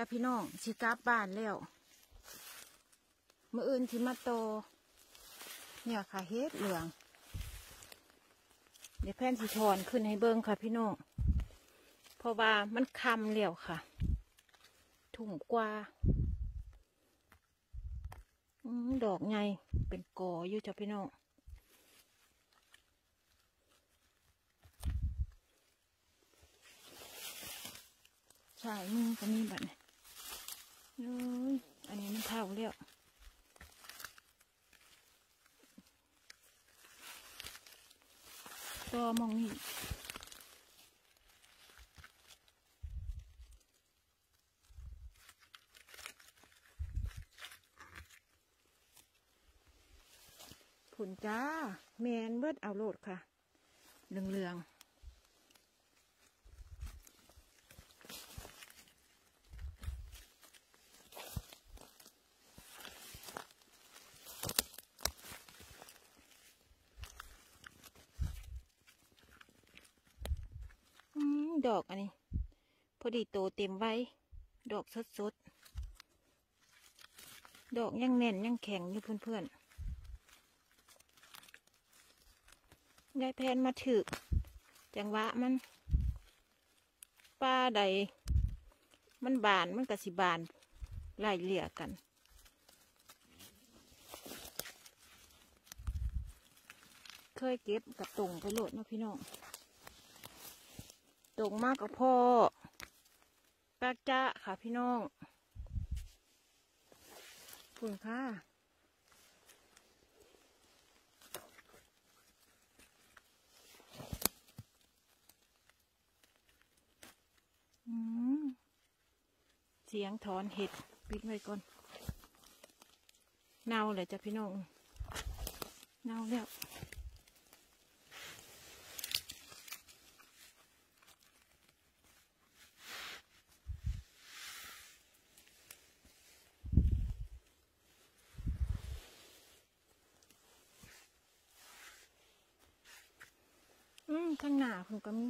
จ้าพี่น้องสิกลับบ้านแล้วมื่ออื่นที่มาโต เนี่ยค่ะเฮ็ดเหลือง เดี๋ยวแผ่นสีทอนขึ้นให้เบิ้งค่ะพี่น้องเพราะว่ามันคำแล้วค่ะ ถุงกว่าอดอกไงเป็นกออยู่จ้ะพี่น้องใช่มือก็มีบัตรเอ้ ยอันนี้มันเท่าแล้วตัวมองนี่ผุนจ้า แมนเบิดเอาโลดค่ะเหลืองๆ อืม ดอกอันนี้ พอดีโตเต็มไว้ ดอกสดๆ ดอกยังแน่นยังแข็งอยู่เพื่อนๆยายแพนมาถึก จังหวะมันป้าใด มันบานมันกะสิบานไล่เลี่ยกันเคยเก็บกับตรงไปโหลดเนาะพี่น้อง ตรงมากกับพ่อปากจ้าค่ะพี่น้องคุณค่ะเสียงถอนเห็ดปิดไว้ก่อนเน่าเลยจ้ะพี่น้องเน่าแล้ว ข้างหน้าผมก็มี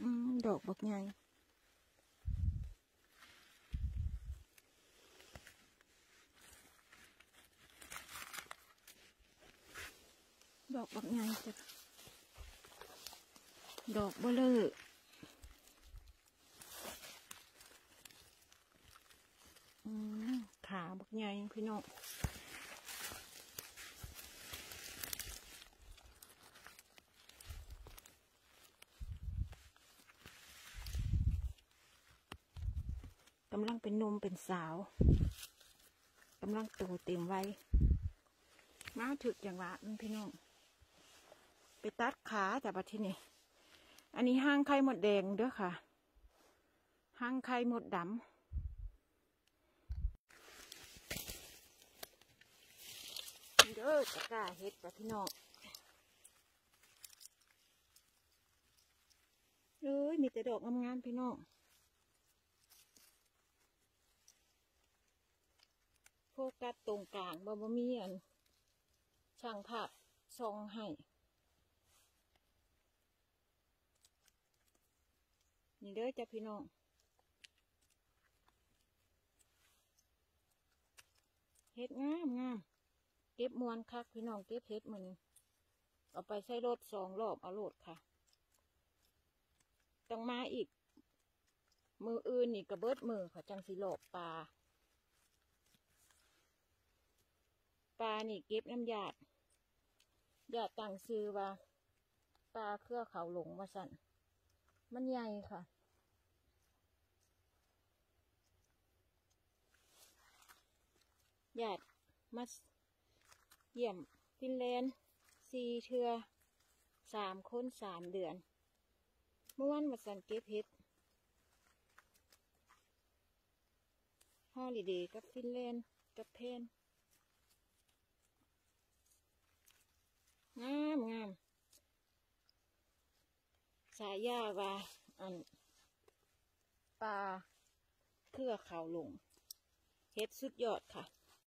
อืมดอกบักใหญ่ดอกบักใหญ่จ้ะดอกเบลอ อืม ขาบักใหญ่พี่น้องกำลังเป็นนมเป็นสาวกำลังโตเต็มไว้มาถึกอย่างละพี่น้องไปตัดขาจากบัดที่นี่อันนี้ห้างไข่หมดแดงเด้อค่ะ ห้างไข่หมดดำ เด้อตะกร้าเฮ็ดจ้ะพี่น้องเอ้ยมีแต่ดอกงามๆพี่น้องโฟกัสตรงกลางบ่บ่มีอันช่างภาพซองให้ นี่เด้อจ้ะพี่น้องเฮ็ดงามงาม เก็บมวนคักพี่น้องเก็บเห็ดมือนี้เอาไปใช้รถสองรอบเอาโหลดค่ะต้องมาอีก มืออื่นนี่กระเบิดมือค่ะจังสีหลอกปลาปลานี่เก็บน้ำหยาดหยาดต่างซื้อว่าปลาเครือเขาหลงมาสั่นมันใหญ่ค่ะหยาดมา เยี่ยมฟินแลนด์สี่เทือสามคนสามเดือน เมื่อวันมาสันเก็บเห็ดฮอลิเดย์กับฟินแลนด์กับเพนงามงามสายยาว่าอันปลาเครือเขาหลงเฮ็ดสุดยอดค่ะ